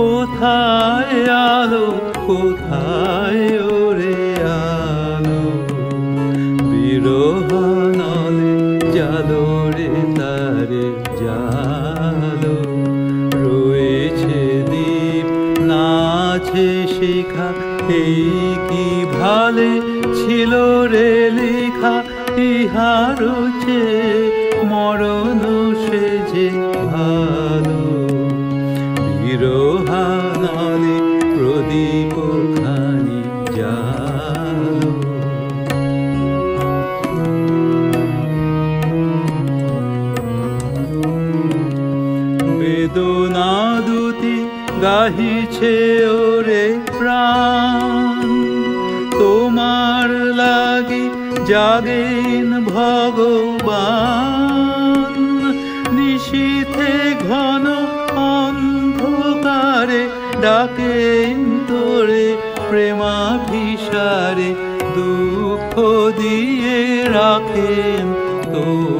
কোথায় আলো, কোথায় ওরে আলো? বিরোহানলে জালো রে তারে জালো। রয়েছে দ্বীপ, নাচে শিখা, এই কি ভালে ছিল রে লেখা? ইহার মরণ সে যে ভালো। গাহিছে ওরে প্রাণ। তোমার লাগি জাগেন ভগবান। নিশীথে ঘন অন্ধকারে ডাকেন তোরে প্রেমাভিসারে। দুঃখ দিয়ে রাখেন তোর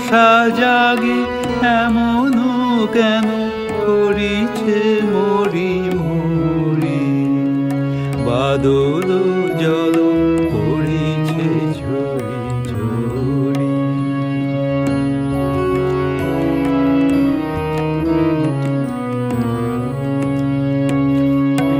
সহসা জাগি এমন কেন করিছে মরি মরি? বাদল জল পড়িছে ঝরি ঝরি।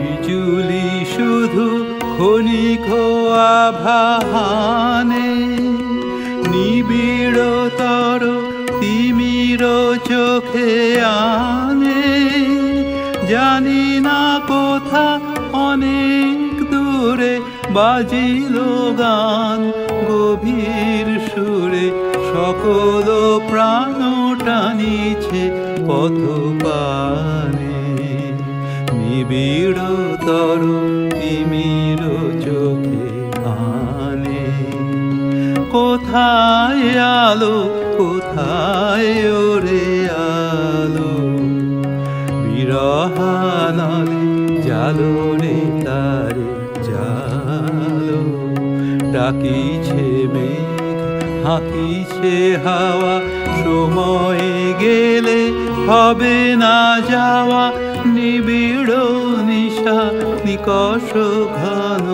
বিজুলি শুধু ক্ষণিক আভাহানে নিবিড় তর তিমির চোখে আনে, জানি না কোথা অনেক দূরে বাজিল গান, গভীর সুরে সকল প্রাণ টানিছে পথ পানে নিবিড় তর তিমির চোখে আনে। কোথায় আলো, কোথায় ওরে বিরহানলে জালো রে তারে জালো। ডাকিছে মেঘ, হাঁকিছে হাওয়া, সময়ে গেলে হবে না যাওয়া। নিবিড় নিশা নিকষ ঘন